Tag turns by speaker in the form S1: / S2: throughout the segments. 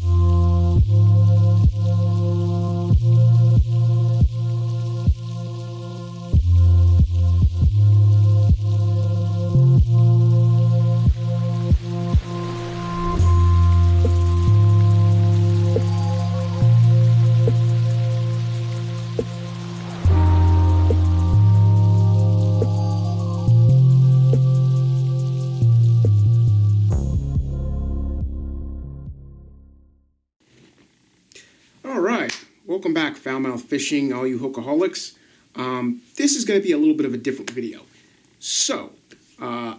S1: you Fishing, all you hookoholics. Um, this is going to be a little bit of a different video. So, uh,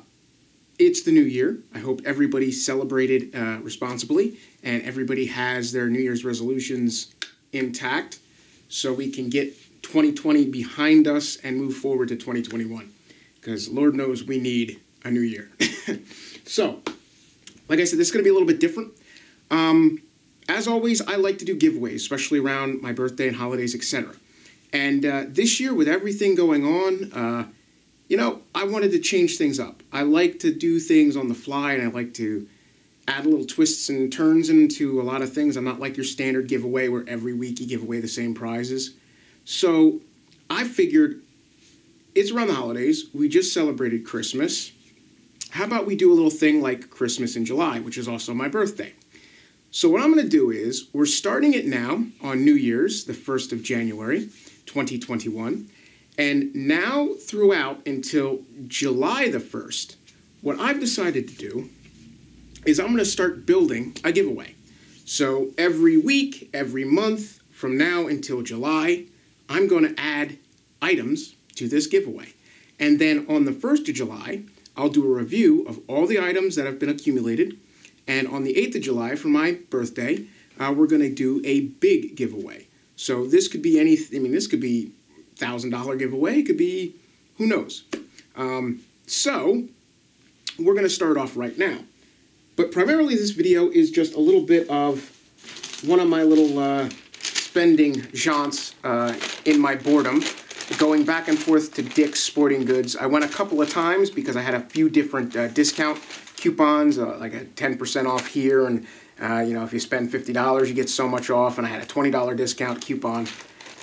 S1: it's the new year. I hope everybody celebrated uh, responsibly and everybody has their New Year's resolutions intact so we can get 2020 behind us and move forward to 2021. Because Lord knows we need a new year. so, like I said, this is going to be a little bit different. Um, as always, I like to do giveaways, especially around my birthday and holidays, etc. And uh, this year, with everything going on, uh, you know, I wanted to change things up. I like to do things on the fly, and I like to add little twists and turns into a lot of things. I'm not like your standard giveaway where every week you give away the same prizes. So I figured it's around the holidays. We just celebrated Christmas. How about we do a little thing like Christmas in July, which is also my birthday? So what I'm going to do is we're starting it now on New Year's, the 1st of January, 2021. And now throughout until July the 1st, what I've decided to do is I'm going to start building a giveaway. So every week, every month from now until July, I'm going to add items to this giveaway. And then on the 1st of July, I'll do a review of all the items that have been accumulated and on the 8th of July, for my birthday, uh, we're going to do a big giveaway. So this could be any, I mean, this could be $1,000 giveaway. It could be, who knows. Um, so we're going to start off right now. But primarily this video is just a little bit of one of my little uh, spending jaunts uh, in my boredom going back and forth to Dick's Sporting Goods. I went a couple of times because I had a few different uh, discount coupons, uh, like a 10% off here, and uh, you know if you spend $50, you get so much off, and I had a $20 discount coupon,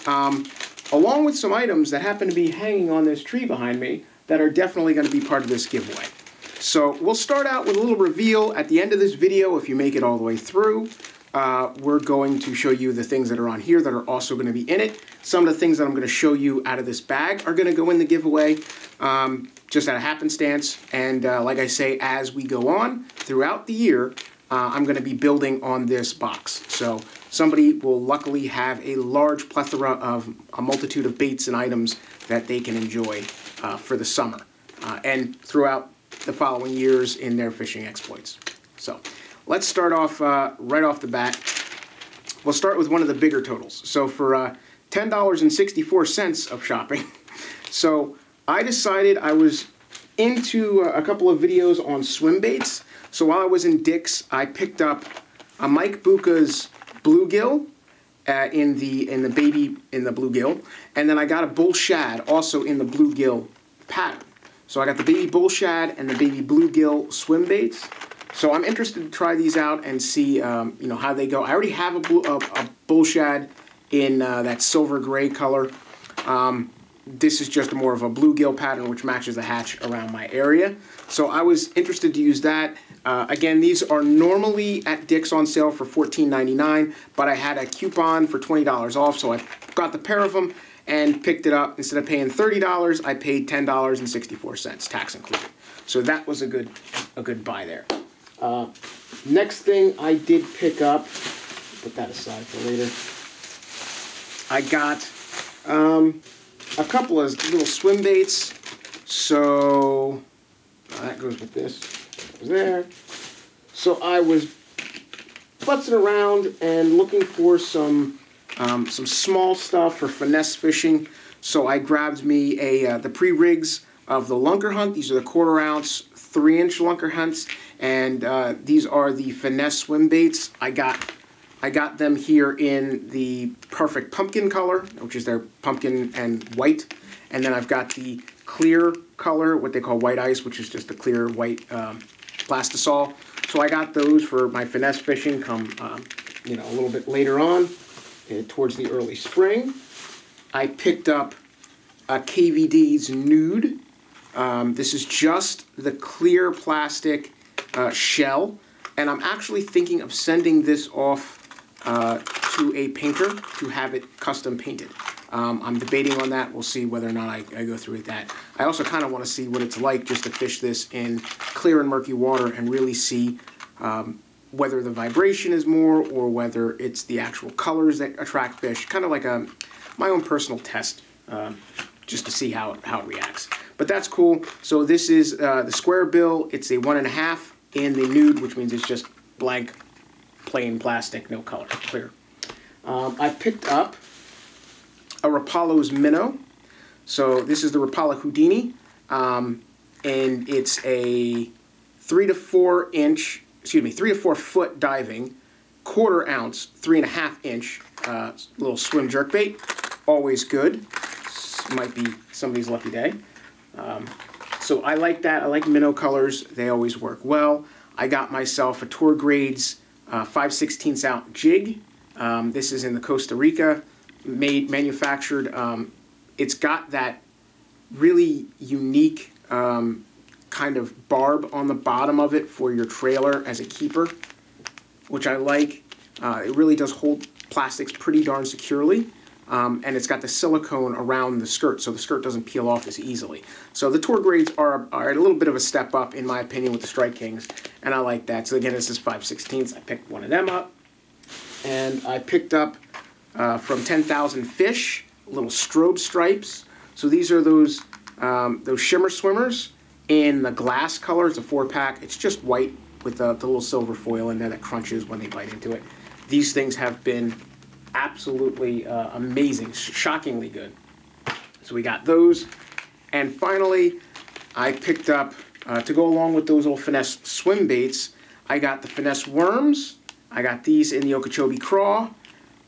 S1: um, along with some items that happen to be hanging on this tree behind me that are definitely going to be part of this giveaway. So we'll start out with a little reveal at the end of this video if you make it all the way through. Uh, we're going to show you the things that are on here that are also going to be in it. Some of the things that I'm going to show you out of this bag are going to go in the giveaway. Um, just out of happenstance. And uh, like I say, as we go on throughout the year, uh, I'm going to be building on this box. So somebody will luckily have a large plethora of a multitude of baits and items that they can enjoy uh, for the summer uh, and throughout the following years in their fishing exploits. So let's start off uh, right off the bat. We'll start with one of the bigger totals. So for uh, $10.64 of shopping, so I decided I was into a couple of videos on swim baits. So while I was in Dick's, I picked up a Mike Bucca's bluegill uh, in the in the baby in the bluegill, and then I got a bull shad also in the bluegill pattern. So I got the baby bull shad and the baby bluegill swim baits. So I'm interested to try these out and see um, you know how they go. I already have a, blue, a, a bull shad in uh, that silver gray color. Um, this is just more of a bluegill pattern which matches the hatch around my area. So I was interested to use that. Uh, again, these are normally at Dick's on sale for $14.99, but I had a coupon for $20 off, so I got the pair of them and picked it up. Instead of paying $30, I paid $10.64, tax included. So that was a good, a good buy there. Uh, next thing I did pick up, put that aside for later. I got um, a couple of little swim baits. So that goes with this. There. So I was futzing around and looking for some um, some small stuff for finesse fishing. So I grabbed me a uh, the pre-rigs of the Lunker Hunt. These are the quarter ounce, three inch Lunker Hunts, and uh, these are the finesse swim baits. I got I got them here in the perfect pumpkin color, which is their pumpkin and white. And then I've got the clear color, what they call white ice, which is just a clear white um, plastisol. So I got those for my finesse fishing come um, you know, a little bit later on, uh, towards the early spring. I picked up a KVD's Nude. Um, this is just the clear plastic uh, shell, and I'm actually thinking of sending this off uh, to a painter to have it custom painted. Um, I'm debating on that. We'll see whether or not I, I go through with that. I also kind of want to see what it's like just to fish this in clear and murky water and really see um, whether the vibration is more or whether it's the actual colors that attract fish. Kind of like a my own personal test, um, just to see how it, how it reacts. But that's cool. So this is uh, the square bill. It's a one and a half in the nude, which means it's just blank, plain plastic, no color, clear. Um, I picked up a Rapala's Minnow. So this is the Rapallo Houdini, um, and it's a three to four inch, excuse me, three to four foot diving, quarter ounce, three and a half inch uh, little swim jerk bait. Always good. This might be somebody's lucky day. Um, so I like that. I like minnow colors. They always work well. I got myself a Tour Grades uh, 5 16 ounce jig. Um, this is in the Costa Rica made manufactured. Um, it's got that really unique um, kind of barb on the bottom of it for your trailer as a keeper, which I like. Uh, it really does hold plastics pretty darn securely. Um, and it's got the silicone around the skirt, so the skirt doesn't peel off as easily. So the tour grades are, are a little bit of a step up, in my opinion, with the Strike Kings, and I like that. So again, this is 5 16ths. I picked one of them up, and I picked up uh, from 10,000 Fish, little strobe stripes. So these are those um, those shimmer swimmers in the glass color. It's a four pack. It's just white with the, the little silver foil in there that crunches when they bite into it. These things have been absolutely uh, amazing, shockingly good. So we got those. And finally, I picked up, uh, to go along with those little finesse swim baits, I got the finesse worms. I got these in the Okeechobee craw.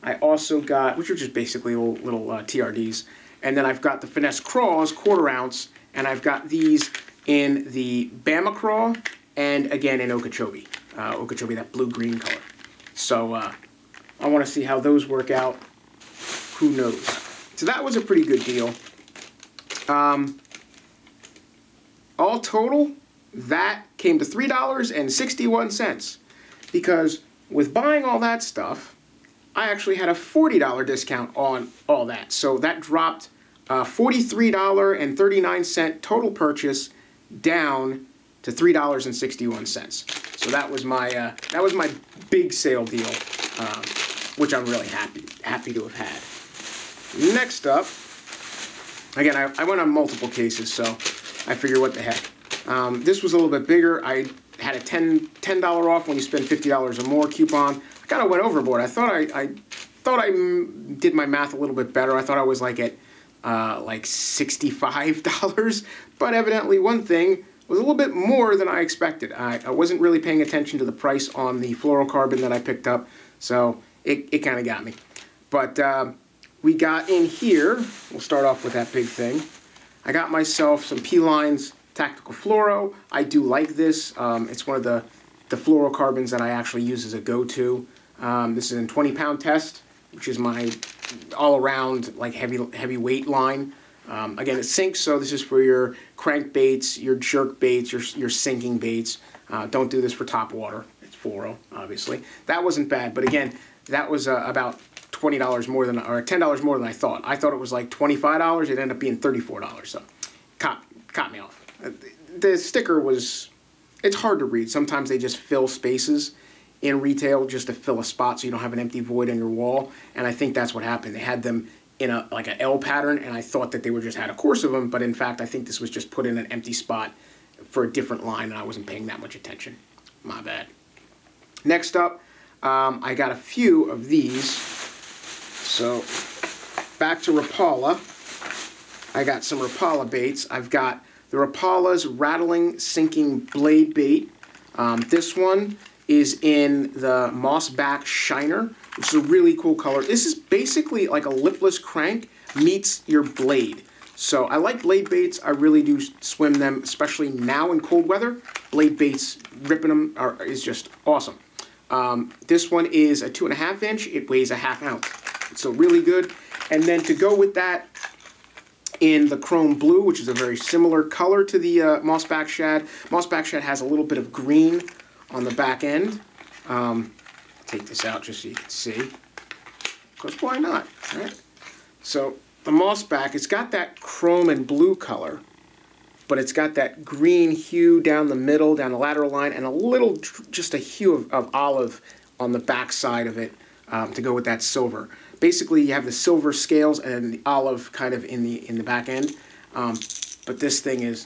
S1: I also got, which are just basically little, little uh, TRDs. And then I've got the Finesse Craws, quarter ounce, and I've got these in the Bama Craw and again in Okeechobee. Uh, Okeechobee, that blue-green color. So uh, I want to see how those work out. Who knows? So that was a pretty good deal. Um, all total, that came to $3.61 because with buying all that stuff, I actually had a $40 discount on all that. So that dropped uh, $43.39 total purchase down to $3.61. So that was my uh, that was my big sale deal, um, which I'm really happy happy to have had. Next up, again, I, I went on multiple cases, so I figure what the heck. Um, this was a little bit bigger. I had a $10, $10 off when you spend $50 or more coupon I kind of went overboard. I thought I, I thought I did my math a little bit better. I thought I was like at uh, like sixty-five dollars, but evidently one thing was a little bit more than I expected. I, I wasn't really paying attention to the price on the fluorocarbon that I picked up, so it, it kind of got me. But uh, we got in here. We'll start off with that big thing. I got myself some P-Lines Tactical Fluoro. I do like this. Um, it's one of the the fluorocarbons that I actually use as a go-to. Um, this is a 20 pound test, which is my all around like heavy heavy weight line. Um, again, it sinks, so this is for your crank baits, your jerk baits, your, your sinking baits. Uh, don't do this for top water. It's fluoro, obviously. That wasn't bad, but again, that was uh, about twenty dollars more than or ten dollars more than I thought. I thought it was like twenty five dollars. It ended up being thirty four dollars. So, caught caught me off. Uh, the sticker was. It's hard to read. Sometimes they just fill spaces in retail just to fill a spot so you don't have an empty void on your wall. And I think that's what happened. They had them in a like an L pattern, and I thought that they were just had a course of them, but in fact, I think this was just put in an empty spot for a different line, and I wasn't paying that much attention. My bad. Next up, um, I got a few of these. So back to Rapala. I got some Rapala baits. I've got the Rapala's rattling sinking blade bait. Um, this one is in the Mossback Shiner, which is a really cool color. This is basically like a lipless crank meets your blade. So I like blade baits. I really do swim them, especially now in cold weather. Blade baits, ripping them are, is just awesome. Um, this one is a two and a half inch. It weighs a half ounce. So really good. And then to go with that, in the chrome blue, which is a very similar color to the uh, mossback shad. Mossback shad has a little bit of green on the back end. Um, take this out just so you can see. Because why not, right? So the mossback, it's got that chrome and blue color, but it's got that green hue down the middle, down the lateral line, and a little, just a hue of, of olive on the back side of it um, to go with that silver basically you have the silver scales and the olive kind of in the in the back end. Um, but this thing is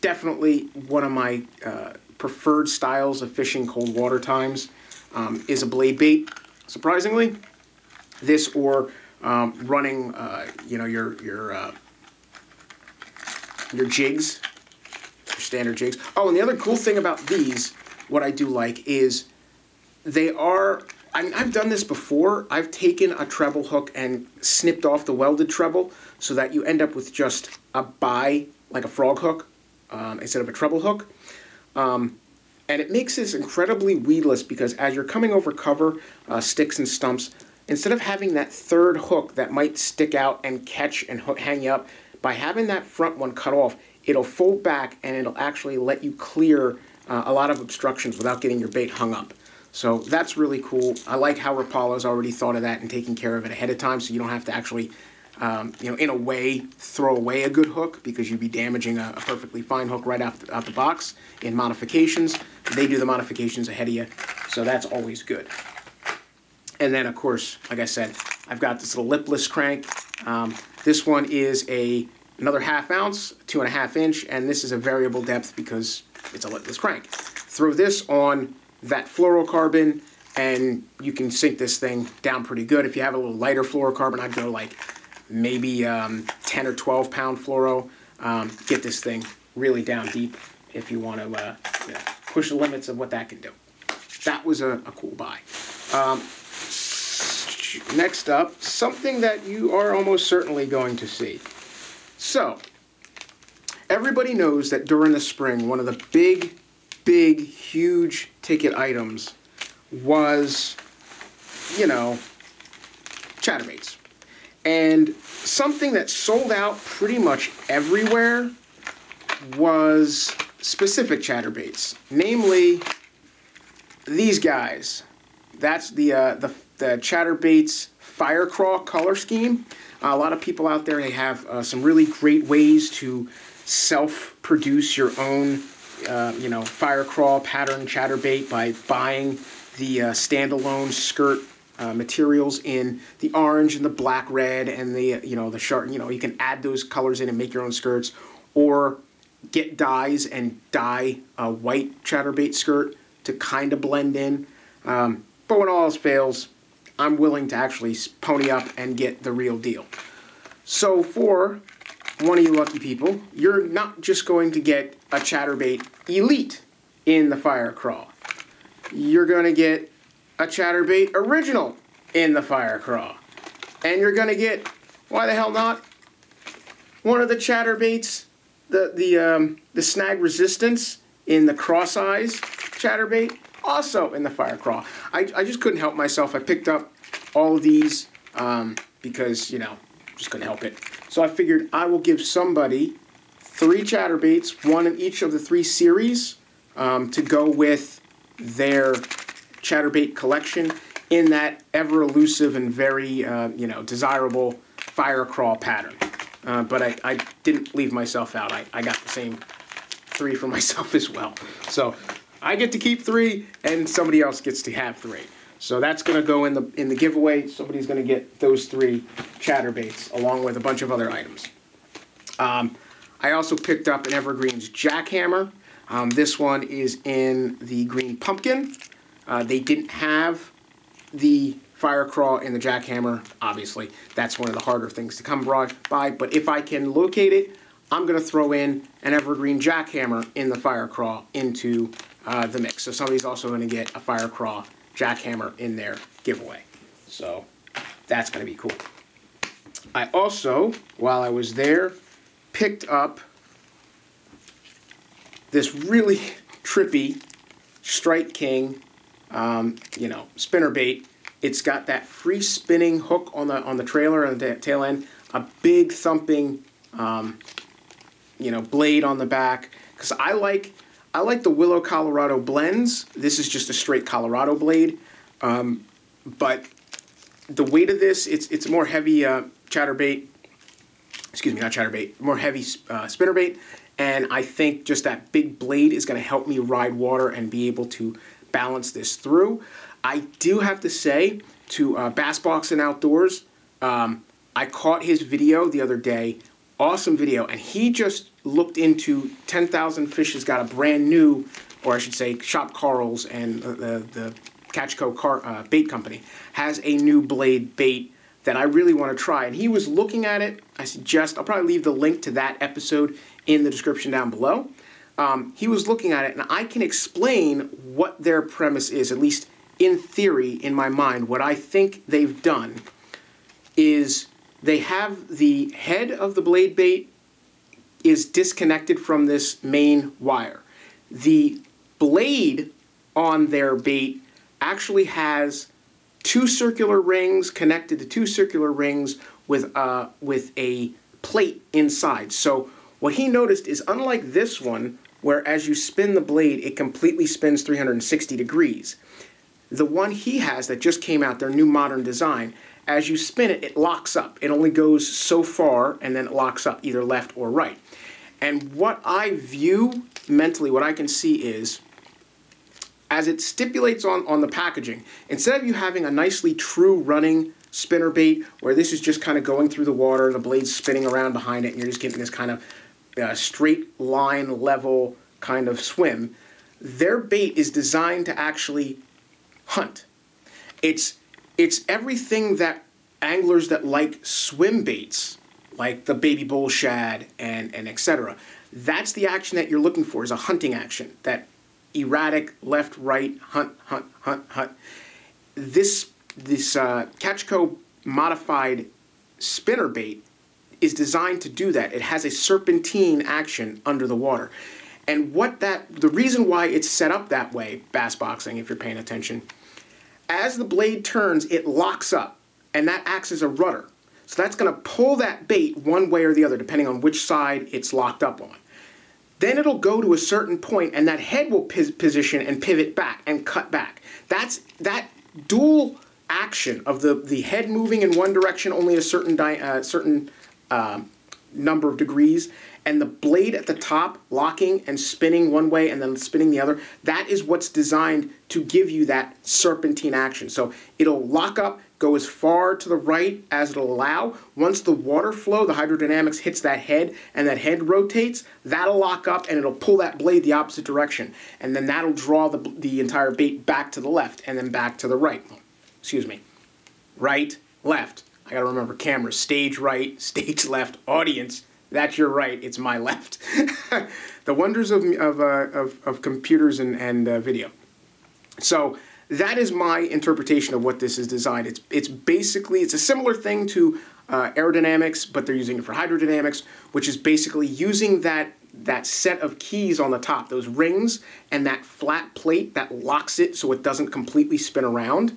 S1: definitely one of my uh, preferred styles of fishing cold water times. Um, is a blade bait, surprisingly. This or um, running, uh, you know, your your uh, your jigs, your standard jigs. Oh, and the other cool thing about these, what I do like is they are I mean, I've done this before. I've taken a treble hook and snipped off the welded treble so that you end up with just a bi, like a frog hook, um, instead of a treble hook. Um, and it makes this incredibly weedless because as you're coming over cover, uh, sticks and stumps, instead of having that third hook that might stick out and catch and hang you up, by having that front one cut off, it'll fold back and it'll actually let you clear uh, a lot of obstructions without getting your bait hung up. So that's really cool. I like how Rapala's already thought of that and taking care of it ahead of time so you don't have to actually, um, you know, in a way, throw away a good hook because you'd be damaging a, a perfectly fine hook right out the, out the box. In modifications, they do the modifications ahead of you, so that's always good. And then, of course, like I said, I've got this little lipless crank. Um, this one is a another half ounce, two and a half inch, and this is a variable depth because it's a lipless crank. Throw this on that fluorocarbon and you can sink this thing down pretty good. If you have a little lighter fluorocarbon, I'd go like maybe um, 10 or 12 pound fluoro. Um, get this thing really down deep if you want to uh, you know, push the limits of what that can do. That was a, a cool buy. Um, next up, something that you are almost certainly going to see. So, everybody knows that during the spring, one of the big big, huge ticket items was, you know, chatterbaits. And something that sold out pretty much everywhere was specific chatterbaits, namely these guys. That's the uh, the, the chatterbaits fire craw color scheme. Uh, a lot of people out there they have uh, some really great ways to self produce your own uh, you know, fire craw pattern chatterbait by buying the uh, standalone skirt uh, materials in the orange and the black red and the you know the sharp you know you can add those colors in and make your own skirts or get dyes and dye a white chatterbait skirt to kind of blend in um, but when all else fails i'm willing to actually pony up and get the real deal so for one of you lucky people, you're not just going to get a chatterbait elite in the fire craw. You're going to get a chatterbait original in the fire craw. And you're going to get, why the hell not, one of the chatterbaits, the, the, um, the snag resistance in the cross eyes chatterbait, also in the fire craw. I, I just couldn't help myself. I picked up all of these um, because, you know, just couldn't help it. So I figured I will give somebody three chatterbaits, one in each of the three series, um, to go with their chatterbait collection in that ever elusive and very uh, you know desirable fire crawl pattern. Uh, but I, I didn't leave myself out. I, I got the same three for myself as well. So I get to keep three, and somebody else gets to have three. So that's going to go in the in the giveaway. Somebody's going to get those three chatterbaits along with a bunch of other items. Um, I also picked up an Evergreens jackhammer. Um, this one is in the green pumpkin. Uh, they didn't have the fire craw in the jackhammer. Obviously, that's one of the harder things to come by. But if I can locate it, I'm going to throw in an evergreen jackhammer in the fire craw into uh, the mix. So somebody's also going to get a fire craw jackhammer in their giveaway. So that's going to be cool. I also, while I was there, picked up this really trippy Strike King um, you know, spinner bait. It's got that free spinning hook on the on the trailer on the tail end, a big thumping, um, you know, blade on the back. Because I like I like the Willow Colorado blends. This is just a straight Colorado blade, um, but the weight of this it's it's more heavy uh, chatterbait. Excuse me, not chatterbait, more heavy uh, spinnerbait. And I think just that big blade is going to help me ride water and be able to balance this through. I do have to say to uh, Bass Boxing Outdoors, um, I caught his video the other day. Awesome video. And he just looked into 10,000 Fish has got a brand new, or I should say, Shop Karl's and the, the Catchco car, uh, bait company has a new blade bait that I really want to try. And he was looking at it. I suggest, I'll probably leave the link to that episode in the description down below. Um, he was looking at it, and I can explain what their premise is, at least in theory, in my mind. What I think they've done is they have the head of the blade bait is disconnected from this main wire. The blade on their bait actually has two circular rings connected to two circular rings with uh, with a plate inside. So what he noticed is unlike this one, where as you spin the blade, it completely spins 360 degrees. The one he has that just came out, their new modern design, as you spin it, it locks up. It only goes so far and then it locks up either left or right. And what I view mentally, what I can see is, as it stipulates on, on the packaging, instead of you having a nicely true running spinner bait where this is just kind of going through the water, the blade's spinning around behind it, and you're just getting this kind of uh, straight line level kind of swim, their bait is designed to actually hunt. It's it's everything that anglers that like swim baits, like the baby bull shad and and etc. That's the action that you're looking for is a hunting action. That erratic left right hunt hunt hunt hunt. This this uh, Catchco modified spinner bait is designed to do that. It has a serpentine action under the water. And what that, the reason why it's set up that way, bass boxing, if you're paying attention, as the blade turns, it locks up, and that acts as a rudder. So that's going to pull that bait one way or the other, depending on which side it's locked up on. Then it'll go to a certain point, and that head will position and pivot back and cut back. That's that dual action of the the head moving in one direction only a certain uh, certain um, number of degrees, and the blade at the top locking and spinning one way and then spinning the other, that is what's designed to give you that serpentine action. So it'll lock up, go as far to the right as it'll allow. Once the water flow, the hydrodynamics hits that head and that head rotates, that'll lock up and it'll pull that blade the opposite direction. And then that'll draw the, the entire bait back to the left and then back to the right. Excuse me. Right, left I gotta remember cameras, stage right, stage left, audience. That's your right. It's my left. the wonders of of, uh, of, of computers and and uh, video. So that is my interpretation of what this is designed. It's it's basically it's a similar thing to uh, aerodynamics, but they're using it for hydrodynamics, which is basically using that that set of keys on the top, those rings, and that flat plate that locks it so it doesn't completely spin around.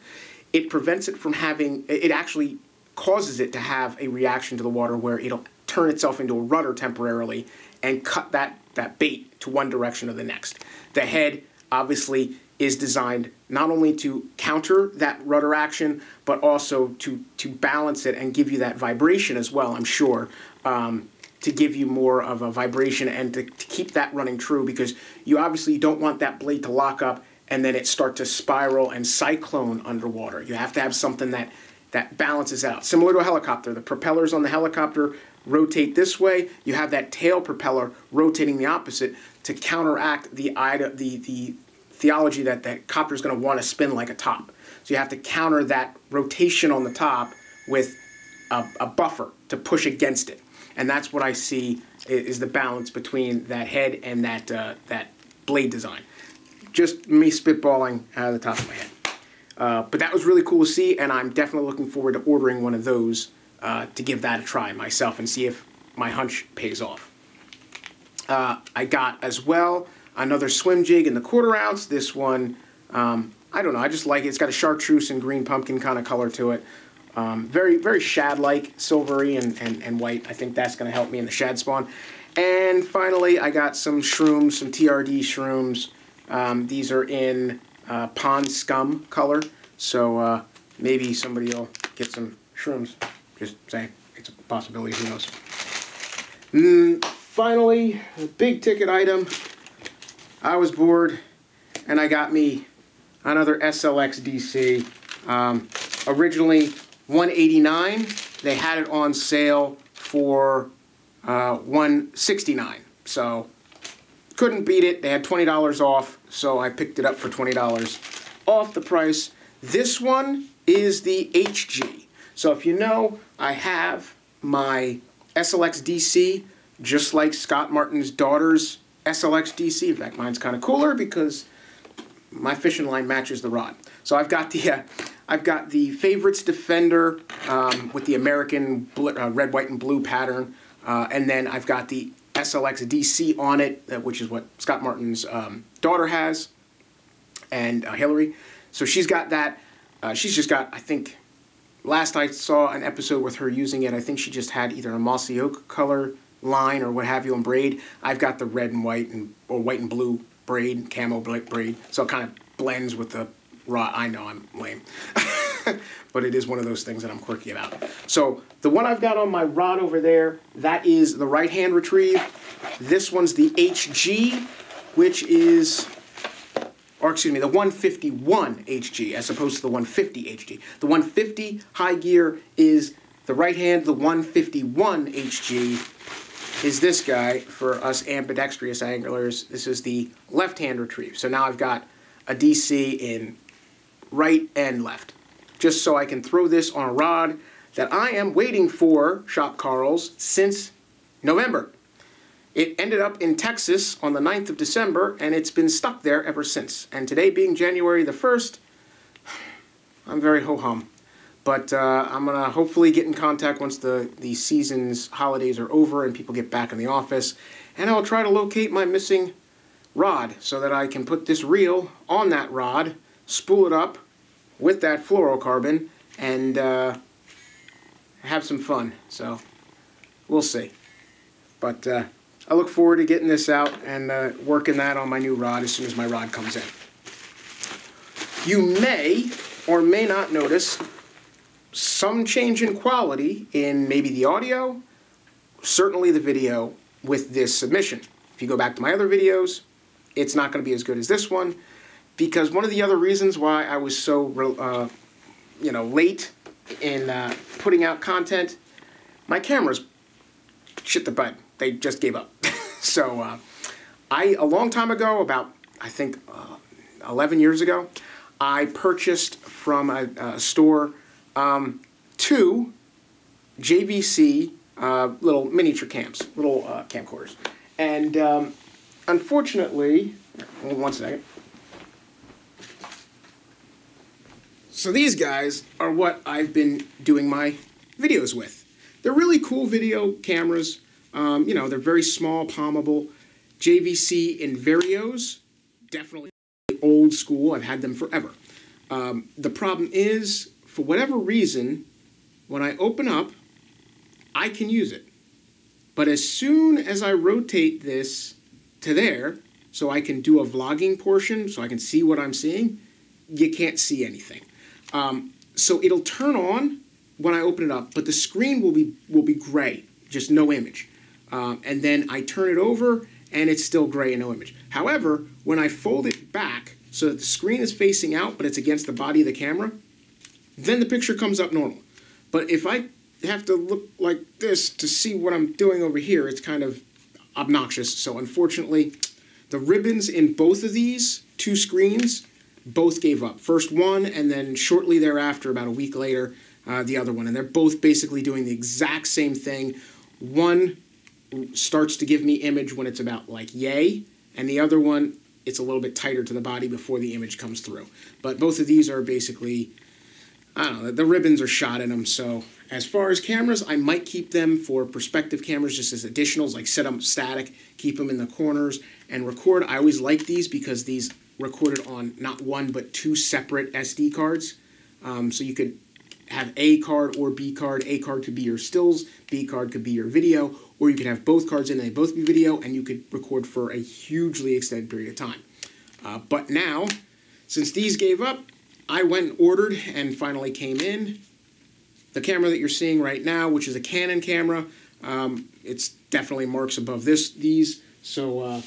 S1: It prevents it from having. It actually causes it to have a reaction to the water where it'll turn itself into a rudder temporarily and cut that, that bait to one direction or the next. The head obviously is designed not only to counter that rudder action, but also to, to balance it and give you that vibration as well, I'm sure, um, to give you more of a vibration and to, to keep that running true because you obviously don't want that blade to lock up and then it start to spiral and cyclone underwater. You have to have something that that balances out. Similar to a helicopter, the propellers on the helicopter rotate this way. You have that tail propeller rotating the opposite to counteract the the the theology that the copter is going to want to spin like a top. So you have to counter that rotation on the top with a, a buffer to push against it, and that's what I see is the balance between that head and that uh, that blade design. Just me spitballing out of the top of my head. Uh, but that was really cool to see, and I'm definitely looking forward to ordering one of those uh, to give that a try myself and see if my hunch pays off. Uh, I got as well another swim jig in the quarter ounce. This one um, I don't know. I just like it. It's got a chartreuse and green pumpkin kind of color to it. Um, very, very shad-like, silvery and, and, and white. I think that's going to help me in the shad spawn. And finally, I got some shrooms, some TRD shrooms. Um, these are in uh, pond scum color. So uh, maybe somebody will get some shrooms. Just saying. It's a possibility. Who knows? Mm, finally, a big ticket item. I was bored, and I got me another SLX DC. Um, originally 189. They had it on sale for uh, 169. So couldn't beat it. They had $20 off, so I picked it up for $20 off the price. This one is the HG. So if you know, I have my SLX DC, just like Scott Martin's daughter's SLX DC. In fact, mine's kind of cooler because my fishing line matches the rod. So I've got the uh, I've got the favorites defender um, with the American uh, red, white, and blue pattern, uh, and then I've got the SLX DC on it, uh, which is what Scott Martin's um, daughter has, and uh, Hillary. So she's got that. Uh, she's just got, I think, last I saw an episode with her using it, I think she just had either a mossy oak color line or what have you in braid. I've got the red and white and or white and blue braid, camo braid, so it kind of blends with the raw. I know I'm lame, but it is one of those things that I'm quirky about. So the one I've got on my rod over there, that is the right hand retrieve. This one's the HG, which is or excuse me, the 151 HG as opposed to the 150 HG. The 150 high gear is the right hand, the 151 HG is this guy for us ambidextrous anglers. This is the left hand retrieve. So now I've got a DC in right and left, just so I can throw this on a rod that I am waiting for Shop Karl's since November. It ended up in Texas on the 9th of December, and it's been stuck there ever since. And today being January the 1st, I'm very ho-hum. But uh, I'm to hopefully get in contact once the, the season's holidays are over and people get back in the office. And I'll try to locate my missing rod so that I can put this reel on that rod, spool it up with that fluorocarbon, and uh, have some fun. So we'll see. But uh, I look forward to getting this out and uh, working that on my new rod as soon as my rod comes in. You may or may not notice some change in quality in maybe the audio, certainly the video with this submission. If you go back to my other videos, it's not going to be as good as this one because one of the other reasons why I was so uh, you know late in uh, putting out content, my cameras shit the bed. They just gave up. so uh, I a long time ago, about I think uh, 11 years ago, I purchased from a, a store um, two JVC uh, little miniature cams, little uh, camcorders, and um, unfortunately, one second. So these guys are what I've been doing my videos with. They're really cool video cameras. Um, you know, they're very small, palmable. JVC Everios, definitely old school. I've had them forever. Um, the problem is, for whatever reason, when I open up, I can use it. But as soon as I rotate this to there, so I can do a vlogging portion, so I can see what I'm seeing, you can't see anything. Um, so it'll turn on when I open it up, but the screen will be will be gray, just no image. Um, and then I turn it over, and it's still gray and no image. However, when I fold it back so that the screen is facing out, but it's against the body of the camera, then the picture comes up normal. But if I have to look like this to see what I'm doing over here, it's kind of obnoxious. So unfortunately, the ribbons in both of these two screens both gave up. First one, and then shortly thereafter, about a week later, uh, the other one. And they're both basically doing the exact same thing. One starts to give me image when it's about like yay, and the other one, it's a little bit tighter to the body before the image comes through. But both of these are basically, I don't know, the ribbons are shot in them. So as far as cameras, I might keep them for perspective cameras just as additionals, like set them static, keep them in the corners, and record. I always like these because these recorded on not one but two separate SD cards. Um, so you could have A card or B card. A card could be your stills, B card could be your video, or you could have both cards in and they both be video, and you could record for a hugely extended period of time. Uh, but now, since these gave up, I went and ordered and finally came in. The camera that you're seeing right now, which is a Canon camera, um, it's definitely marks above this these. So uh,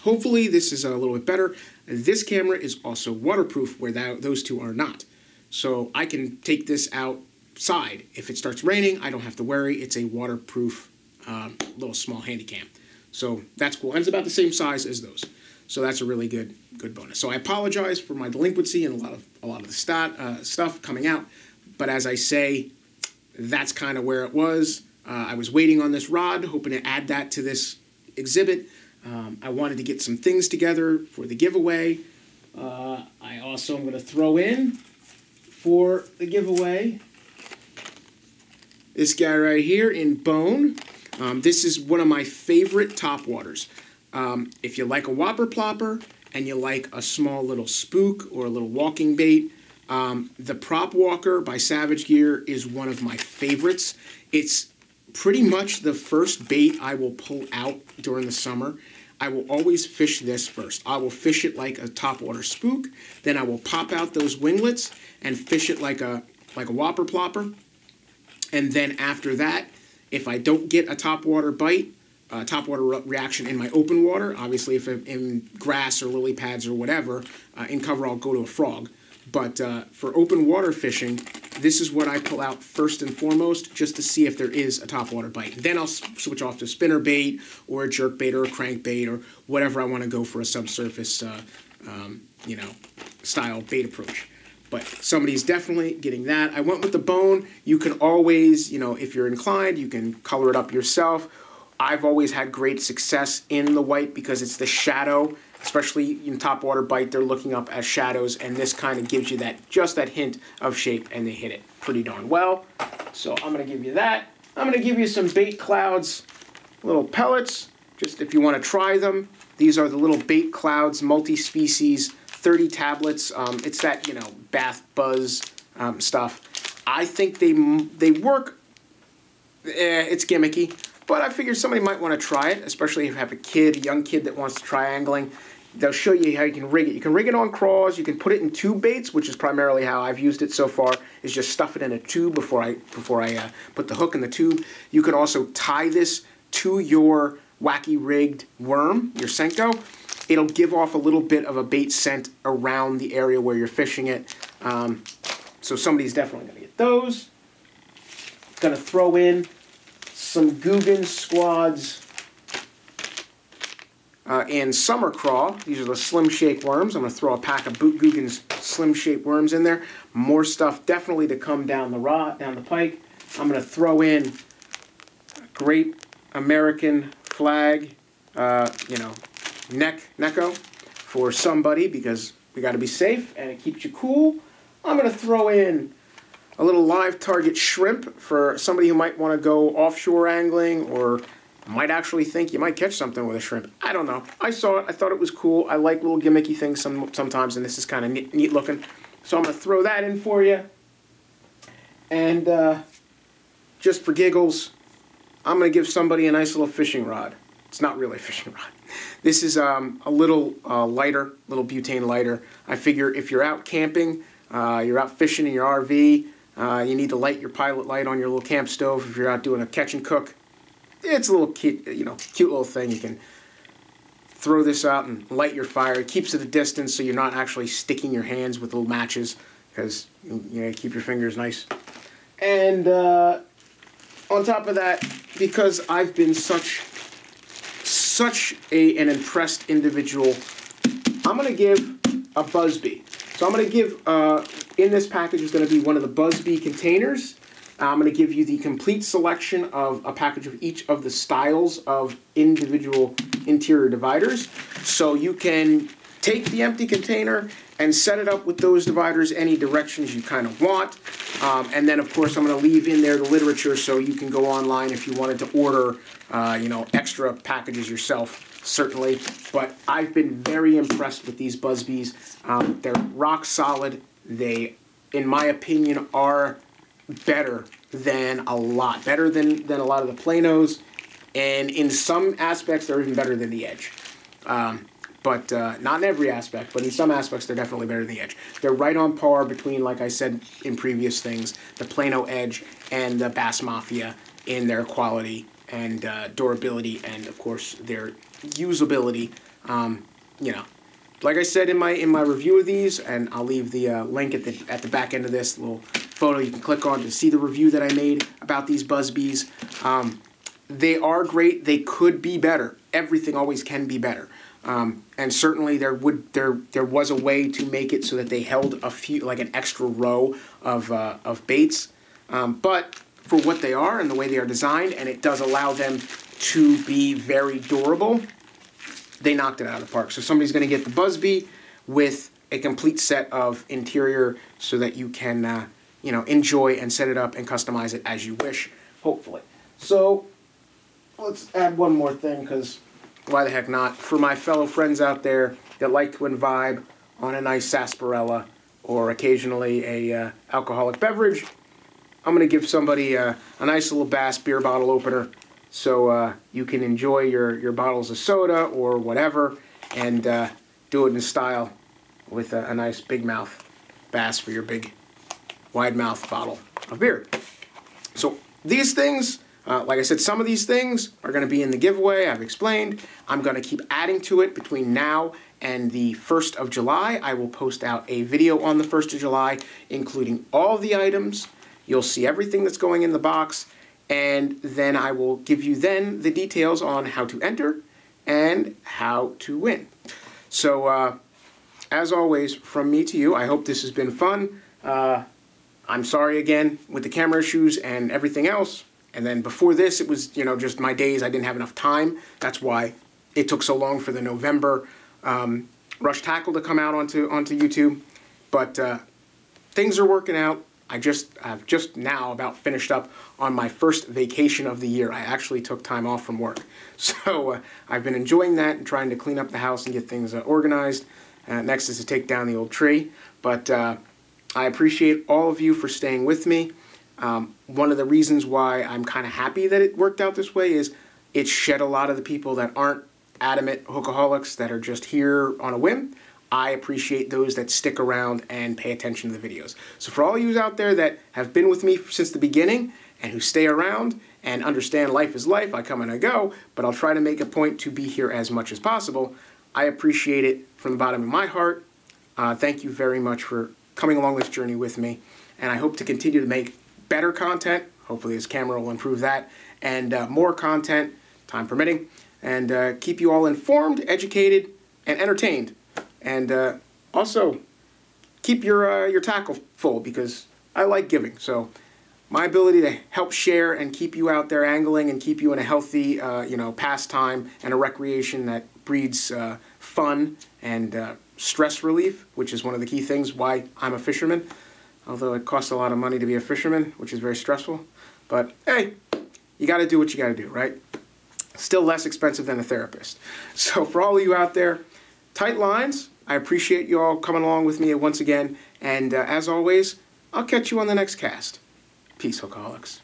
S1: hopefully this is a little bit better. This camera is also waterproof, where that, those two are not. So I can take this outside. If it starts raining, I don't have to worry. It's a waterproof um, little small handy cam. So that's cool. And it's about the same size as those. So that's a really good good bonus. So I apologize for my delinquency and a lot of a lot of the stat, uh, stuff coming out. But as I say, that's kind of where it was. Uh, I was waiting on this rod, hoping to add that to this exhibit. Um, I wanted to get some things together for the giveaway. Uh, I also am going to throw in for the giveaway this guy right here in bone. Um, this is one of my favorite top waters. Um, if you like a whopper plopper and you like a small little spook or a little walking bait, um, the Prop Walker by Savage Gear is one of my favorites. It's pretty much the first bait I will pull out during the summer. I will always fish this first. I will fish it like a topwater spook, then I will pop out those winglets and fish it like a like a whopper plopper. And then after that, if I don't get a topwater bite, uh, topwater re- reaction in my open water, obviously if I'm in grass or lily pads or whatever, uh, in cover I'll go to a frog. But uh, for open water fishing, this is what I pull out first and foremost, just to see if there is a topwater bite. Then I'll switch off to spinner bait or a jerk bait or a crank bait or whatever I want to go for a subsurface, uh, um, you know, style bait approach. But somebody's definitely getting that. I went with the bone. You can always, you know, if you're inclined, you can color it up yourself. I've always had great success in the white because it's the shadow, especially in top water bite. They're looking up as shadows, and this kind of gives you that just that hint of shape, and they hit it pretty darn well. So I'm gonna give you that. I'm gonna give you some bait clouds, little pellets, just if you want to try them. These are the little bait clouds, multi-species, 30 tablets. Um, it's that you know bath buzz um, stuff. I think they they work eh, it's gimmicky, but I figured somebody might want to try it, especially if you have a kid, a young kid that wants to try angling. They'll show you how you can rig it. You can rig it on craws. You can put it in tube baits, which is primarily how I've used it so far. Is just stuff it in a tube before I before I uh, put the hook in the tube. You can also tie this to your wacky rigged worm, your senko. It'll give off a little bit of a bait scent around the area where you're fishing it. Um, so somebody's definitely gonna get those. Gonna throw in some Googan Squads uh, and summer craw. These are the slim shape worms. I'm going to throw a pack of Boot Googan's slim shape worms in there. More stuff definitely to come down the rod, down the pike. I'm going to throw in a great American flag, uh, you know, neck necko for somebody because we got to be safe and it keeps you cool. I'm going to throw in a little live target shrimp for somebody who might want to go offshore angling or might actually think you might catch something with a shrimp. I don't know. I saw it. I thought it was cool. I like little gimmicky things some, sometimes, and this is kind of neat, neat looking. So I'm going to throw that in for you. And uh, just for giggles, I'm going to give somebody a nice little fishing rod. It's not really a fishing rod. This is um, a little uh, lighter, little butane lighter. I figure if you're out camping, uh, you're out fishing in your RV, uh, you need to light your pilot light on your little camp stove. If you're out doing a catch and cook, it's a little cute, you know, cute little thing. You can throw this out and light your fire. It keeps it a distance, so you're not actually sticking your hands with little matches, because you know, keep your fingers nice. And uh, on top of that, because I've been such such a, an impressed individual, I'm gonna give a Buzbe. So I'm gonna give uh, in this package is gonna be one of the Buzbe containers. I'm gonna give you the complete selection of a package of each of the styles of individual interior dividers. So you can take the empty container and set it up with those dividers any directions you kind of want. Um, and then, of course, I'm going to leave in there the literature so you can go online if you wanted to order, uh, you know, extra packages yourself certainly, but I've been very impressed with these Buzbes. Um, they're rock solid. They, in my opinion, are better than a lot, better than, than a lot of the Planos, and in some aspects, they're even better than the Edge. Um, but uh, not in every aspect, but in some aspects, they're definitely better than the Edge. They're right on par between, like I said in previous things, the Plano Edge and the Bass Mafia in their quality and uh, durability, and of course their usability. Um, you know, like I said in my in my review of these, and I'll leave the uh, link at the at the back end of this little photo you can click on to see the review that I made about these Buzbes. Um, they are great. They could be better. Everything always can be better. Um, and certainly there would there there was a way to make it so that they held a few like an extra row of uh, of baits. Um, but for what they are and the way they are designed, and it does allow them to be very durable. They knocked it out of the park. So somebody's going to get the Buzbe with a complete set of interior so that you can, uh, you know, enjoy and set it up and customize it as you wish, hopefully. So let's add one more thing because why the heck not? For my fellow friends out there that like to imbibe on a nice sarsaparilla or occasionally a uh, alcoholic beverage, I'm going to give somebody a, a, nice little Bass beer bottle opener so uh, you can enjoy your, your bottles of soda or whatever and uh, do it in style with a, a, nice big mouth Bass for your big wide mouth bottle of beer. So these things, uh, like I said, some of these things are going to be in the giveaway. I've explained. I'm going to keep adding to it between now and the 1st of July. I will post out a video on the 1st of July, including all the items You'll see everything that's going in the box, and then I will give you then the details on how to enter and how to win. So, uh, as always, from me to you, I hope this has been fun. Uh, I'm sorry again with the camera issues and everything else. And then before this, it was you know just my days. I didn't have enough time. That's why it took so long for the November um, Rush Tackle to come out onto onto YouTube. But uh, things are working out. I just have just now about finished up on my first vacation of the year. I actually took time off from work. So uh, I've been enjoying that and trying to clean up the house and get things uh, organized. Uh, next is to take down the old tree. But uh, I appreciate all of you for staying with me. Um, one of the reasons why I'm kind of happy that it worked out this way is it shed a lot of the people that aren't adamant hookoholics that are just here on a whim. I appreciate those that stick around and pay attention to the videos. So for all you out there that have been with me since the beginning and who stay around and understand life is life, I come and I go, but I'll try to make a point to be here as much as possible. I appreciate it from the bottom of my heart. Uh, thank you very much for coming along this journey with me, and I hope to continue to make better content. Hopefully this camera will improve that, and uh, more content, time permitting, and uh, keep you all informed, educated, and entertained and uh, also keep your uh, your tackle full because I like giving. So my ability to help share and keep you out there angling and keep you in a healthy uh, you know pastime and a recreation that breeds uh, fun and uh, stress relief, which is one of the key things why I'm a fisherman. Although it costs a lot of money to be a fisherman, which is very stressful. But hey, you got to do what you got to do, right? Still less expensive than a therapist. So for all of you out there, tight lines, I appreciate you all coming along with me once again. And uh, as always, I'll catch you on the next cast. Peace, Hookoholics.